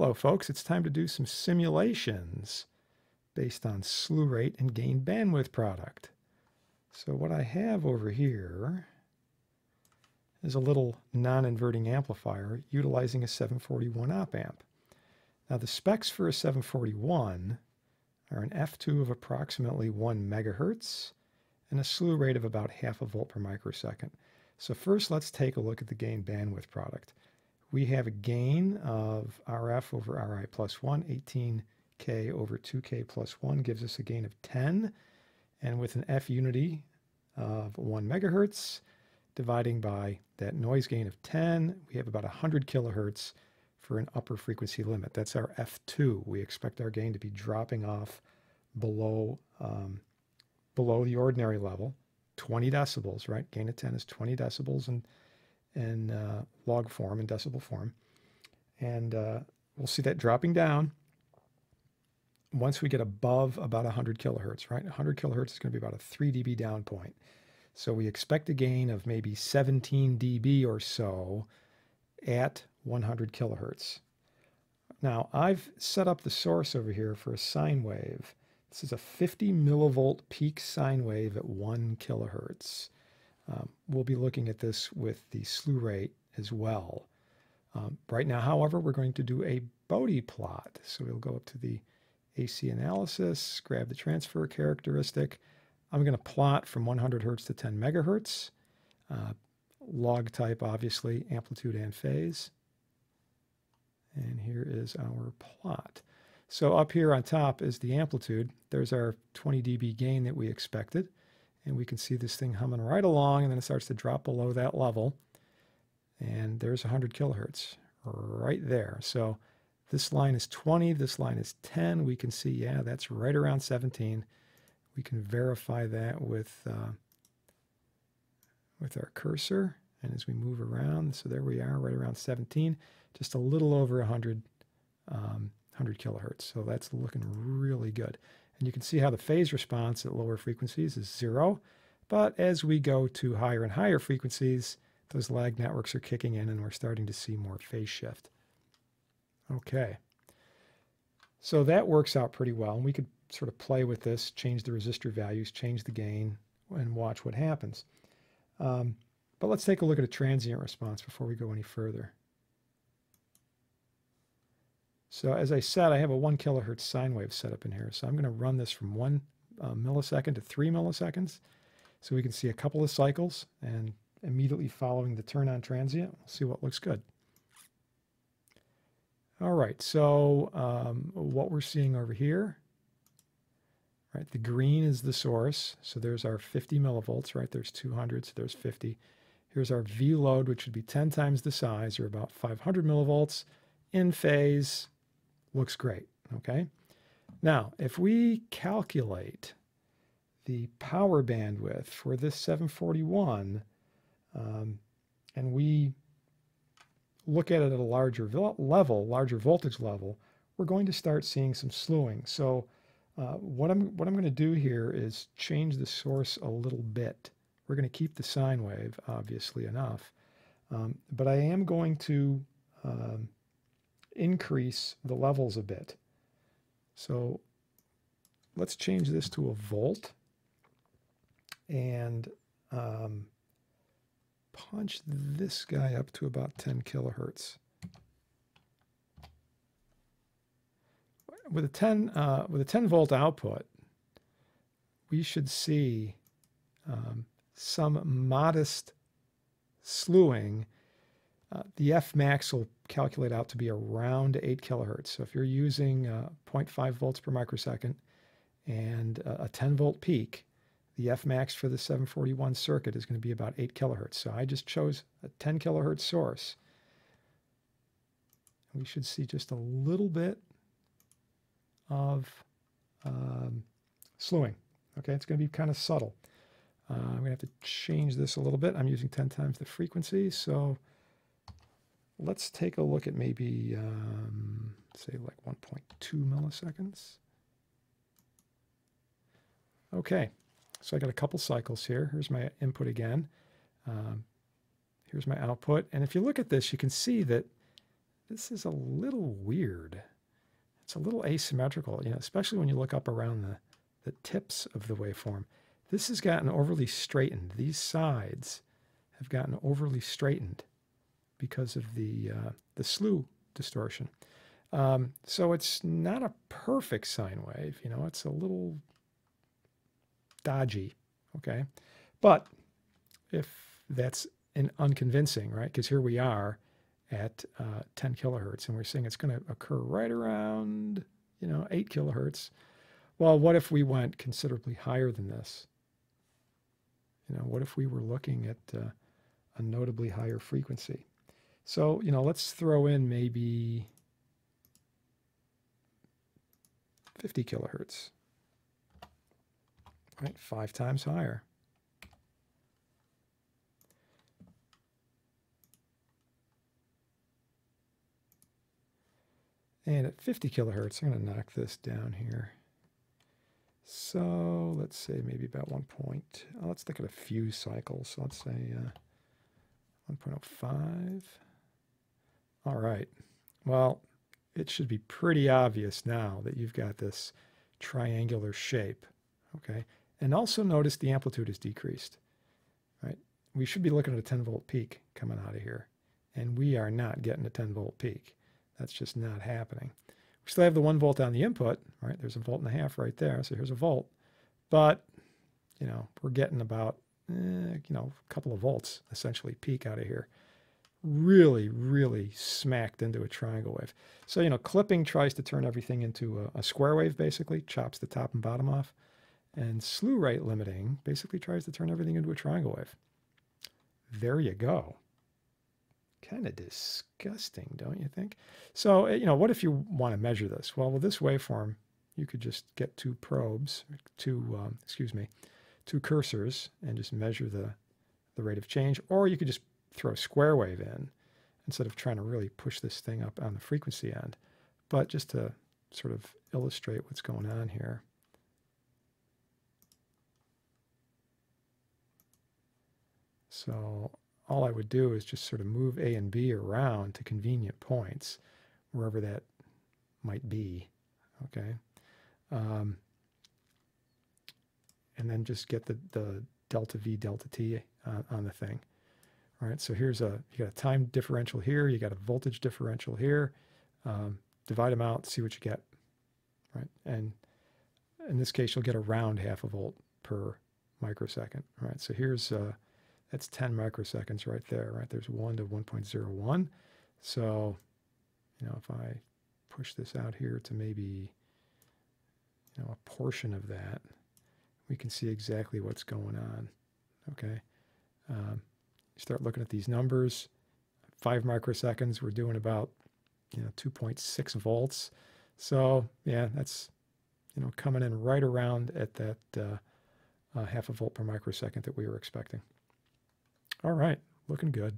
Hello folks, it's time to do some simulations based on slew rate and gain bandwidth product. So what I have over here is a little non-inverting amplifier utilizing a 741 op amp. Now the specs for a 741 are an F2 of approximately 1 megahertz and a slew rate of about half a volt per microsecond. So first let's take a look at the gain bandwidth product. We have a gain of RF over RI plus 1, 18K over 2K plus 1 gives us a gain of 10. And with an F unity of 1 megahertz, dividing by that noise gain of 10, we have about 100 kilohertz for an upper frequency limit. That's our F2. We expect our gain to be dropping off below, um, below the ordinary level, 20 decibels, right? Gain of 10 is 20 decibels in, in uh, log form, in decibel form. And uh, we'll see that dropping down once we get above about 100 kilohertz, right? 100 kilohertz is going to be about a 3 dB down point. So we expect a gain of maybe 17 dB or so at 100 kilohertz. Now, I've set up the source over here for a sine wave. This is a 50 millivolt peak sine wave at 1 kilohertz. Um, we'll be looking at this with the slew rate as well. Um, right now, however, we're going to do a Bode plot. So we'll go up to the AC analysis, grab the transfer characteristic. I'm going to plot from 100 hertz to 10 megahertz. Uh, log type, obviously, amplitude and phase. And here is our plot. So up here on top is the amplitude. There's our 20 dB gain that we expected. And we can see this thing humming right along, and then it starts to drop below that level. And there's 100 kilohertz right there. So this line is 20, this line is 10. We can see, yeah, that's right around 17. We can verify that with, uh, with our cursor. And as we move around, so there we are, right around 17, just a little over 100, um, 100 kilohertz. So that's looking really good. And you can see how the phase response at lower frequencies is zero. But as we go to higher and higher frequencies, those lag networks are kicking in and we're starting to see more phase shift. Okay. So that works out pretty well. And we could sort of play with this, change the resistor values, change the gain, and watch what happens. Um, but let's take a look at a transient response before we go any further. So as I said, I have a 1 kilohertz sine wave set up in here. So I'm going to run this from 1 uh, millisecond to 3 milliseconds. So we can see a couple of cycles and immediately following the turn on transient, we'll see what looks good. All right, so um, what we're seeing over here, right, the green is the source. So there's our 50 millivolts, right? There's 200, so there's 50. Here's our V load, which would be 10 times the size, or about 500 millivolts. In phase, looks great, okay? Now, if we calculate the power bandwidth for this 741, um, and we look at it at a larger level, larger voltage level, we're going to start seeing some slewing. So uh, what I'm what I'm going to do here is change the source a little bit. We're going to keep the sine wave, obviously enough, um, but I am going to um, increase the levels a bit. So let's change this to a volt and um, punch this guy up to about 10 kilohertz. With a 10 uh, with a 10 volt output, we should see um, some modest slewing. Uh, the F max will calculate out to be around 8 kilohertz. So if you're using uh, 0.5 volts per microsecond and a 10 volt peak, the F max for the 741 circuit is going to be about 8 kilohertz. So I just chose a 10 kilohertz source. We should see just a little bit of um, slewing. Okay, it's going to be kind of subtle. Uh, I'm going to have to change this a little bit. I'm using 10 times the frequency, so let's take a look at maybe, um, say, like 1.2 milliseconds. Okay, so I got a couple cycles here. Here's my input again. Um, here's my output. And if you look at this, you can see that this is a little weird. It's a little asymmetrical, you know, especially when you look up around the, the tips of the waveform. This has gotten overly straightened. These sides have gotten overly straightened because of the, uh, the slew distortion. Um, so it's not a perfect sine wave, you know, it's a little dodgy, okay? But if that's an unconvincing, right? Because here we are at uh, 10 kilohertz, and we're saying it's going to occur right around, you know, 8 kilohertz. Well, what if we went considerably higher than this? You know, what if we were looking at uh, a notably higher frequency? So, you know, let's throw in maybe 50 kilohertz, right? Five times higher. And at 50 kilohertz, I'm going to knock this down here. So let's say maybe about one point. Oh, let's look at a few cycles. So let's say uh, 1.05. All right. Well, it should be pretty obvious now that you've got this triangular shape. Okay. And also notice the amplitude is decreased. Right. We should be looking at a 10 volt peak coming out of here. And we are not getting a 10 volt peak. That's just not happening. We still have the one volt on the input, right? There's a volt and a half right there. So here's a volt. But, you know, we're getting about, eh, you know, a couple of volts essentially peak out of here. Really, really smacked into a triangle wave. So, you know, clipping tries to turn everything into a, a square wave, basically, chops the top and bottom off. And slew rate limiting basically tries to turn everything into a triangle wave. There you go kind of disgusting, don't you think? So, eh, you know, what if you want to measure this? Well, with this waveform, you could just get two probes, two, um, excuse me, two cursors and just measure the, the rate of change. Or you could just throw a square wave in instead of trying to really push this thing up on the frequency end. But just to sort of illustrate what's going on here. So all I would do is just sort of move A and B around to convenient points, wherever that might be. Okay. Um, and then just get the, the delta V, delta T uh, on the thing. All right, so here's a, you got a time differential here, you got a voltage differential here. Um, divide them out, see what you get. Right, and in this case, you'll get around half a volt per microsecond. All right, so here's uh, that's 10 microseconds right there, right? There's 1 to 1.01. So, you know, if I push this out here to maybe, you know, a portion of that, we can see exactly what's going on, okay? Um, you start looking at these numbers, 5 microseconds, we're doing about, you know, 2.6 volts. So, yeah, that's, you know, coming in right around at that uh, uh, half a volt per microsecond that we were expecting. All right, looking good.